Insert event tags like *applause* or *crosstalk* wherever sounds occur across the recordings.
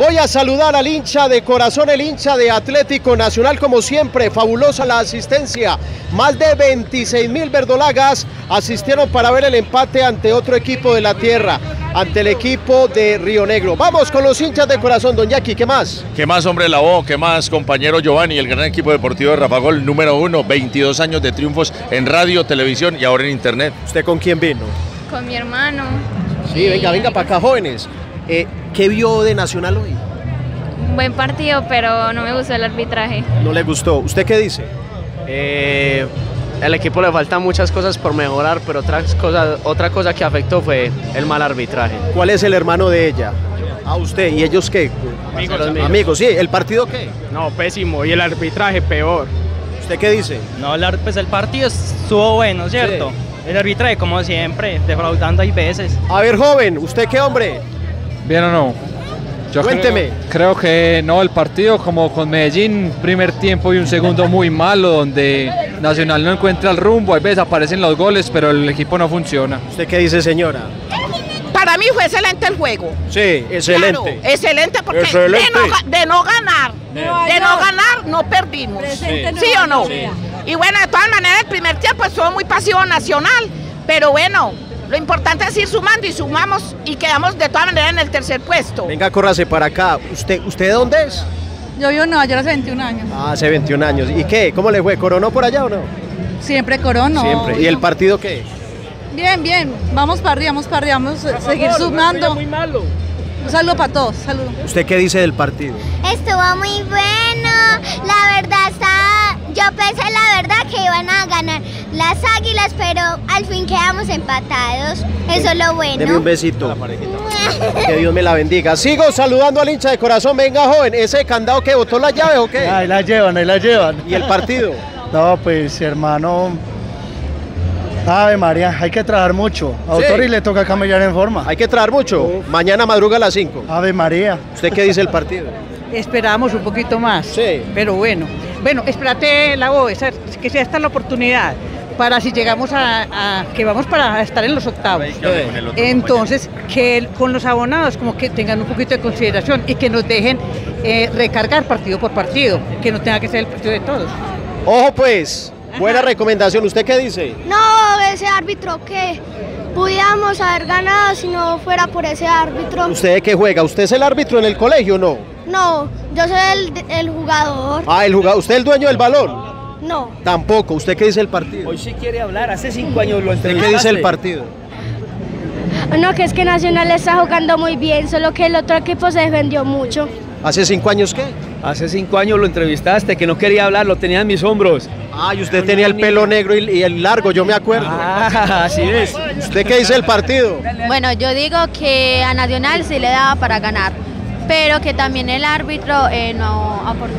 Voy a saludar al hincha de corazón, el hincha de Atlético Nacional, como siempre, fabulosa la asistencia. Más de 26 mil verdolagas asistieron para ver el empate ante otro equipo de la tierra, ante el equipo de Río Negro. Vamos con los hinchas de corazón, don Jackie, ¿qué más? ¿Qué más, hombre, la voz? ¿Qué más, compañero Giovanni, el gran equipo deportivo de Rafa Gol, número uno, 22 años de triunfos en radio, televisión y ahora en internet? ¿Usted con quién vino? Con mi hermano. Sí, venga, venga para acá, jóvenes. Eh, ¿Qué vio de Nacional hoy? Un buen partido, pero no me gustó el arbitraje. ¿No le gustó? ¿Usted qué dice? Eh, el equipo le faltan muchas cosas por mejorar, pero otra cosa, otra cosa que afectó fue el mal arbitraje. ¿Cuál es el hermano de ella? A usted. ¿Y ellos qué? Amigos. Amigos, sí. ¿El partido qué? No, pésimo. Y el arbitraje peor. ¿Usted qué dice? No, el, pues el partido estuvo bueno, ¿cierto? El arbitraje, como siempre, defraudando hay veces. A ver, joven, ¿usted qué hombre? ¿Bien o no? Yo Cuénteme. Creo, creo que no, el partido como con Medellín, primer tiempo y un segundo muy malo, donde Nacional no encuentra el rumbo, a veces aparecen los goles, pero el equipo no funciona. ¿Usted qué dice, señora? Para mí fue excelente el juego. Sí, excelente. Claro, excelente porque Excelente. De, no, ga- de no ganar, de no ganar no perdimos. ¿Sí o no? Y bueno, de todas maneras el primer tiempo estuvo muy pasivo nacional, pero bueno, lo importante es ir sumando y sumamos y quedamos de todas maneras en el tercer puesto. Venga, córrase para acá. ¿Usted, ¿Usted de dónde es? Yo vivo en Nueva York hace 21 años. Ah, hace 21 años. ¿Y qué? ¿Cómo le fue? ¿Coronó por allá o no? Siempre corono. Siempre. ¿Y el partido qué? Bien, bien. Vamos para arriba, vamos para arriba, vamos a seguir sumando. Muy malo. Un saludo para todos. Saludos. ¿Usted qué dice del partido? Estuvo muy bueno. La verdad está. Yo pensé la verdad que iban a ganar las águilas, pero al fin quedamos empatados. Eso es lo Deme un bueno. besito. *laughs* Que Dios me la bendiga. Sigo saludando al hincha de corazón. Venga, joven. ¿Ese candado que botó la llave o qué? Ahí la llevan, ahí la llevan. ¿Y el partido? *laughs* No, pues hermano. Ave María, hay que trabajar mucho. A Autori le toca camellar en forma. Hay que traer mucho. Mañana madruga a las 5. Ave María. ¿Usted qué dice el partido? *laughs* Esperábamos un poquito más. Sí. Pero bueno. Bueno, espérate la voz, que sea esta la oportunidad para si llegamos a, a- que vamos para estar en los octavos. Entonces, que el- con los abonados como que tengan un poquito de consideración y que nos dejen eh, recargar partido por partido, que no tenga que ser el partido de todos. Ojo pues. Buena recomendación. ¿Usted qué dice? No, ese árbitro que pudiéramos haber ganado si no fuera por ese árbitro. ¿Usted de qué juega? ¿Usted es el árbitro en el colegio o no? No, yo soy el, el jugador. Ah, el jugador. ¿Usted es el dueño del balón? No. Tampoco. ¿Usted qué dice el partido? Hoy sí quiere hablar, hace cinco años lo ¿Usted qué dice el partido? No, que es que Nacional está jugando muy bien, solo que el otro equipo se defendió mucho. ¿Hace cinco años qué? Hace cinco años lo entrevistaste, que no quería hablar, lo tenía en mis hombros. Ah, y usted tenía el pelo negro y, y el largo, yo me acuerdo. Ah, *laughs* así es. ¿Usted qué dice el partido? Bueno, yo digo que a Nacional sí le daba para ganar, pero que también el árbitro eh, no aportó.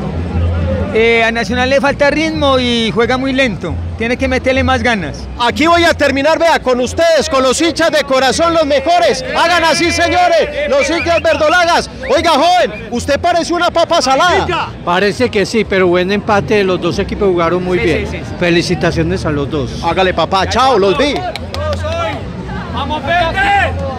Eh, a Nacional le falta ritmo y juega muy lento. Tiene que meterle más ganas. Aquí voy a terminar, vea, con ustedes, con los hinchas de corazón, los mejores. Hagan así, señores, los hinchas verdolagas. Oiga, joven, usted parece una papa salada. Parece que sí, pero buen empate. Los dos equipos jugaron muy bien. Felicitaciones a los dos. Hágale, papá, chao, los vi. ¡Vamos, verde!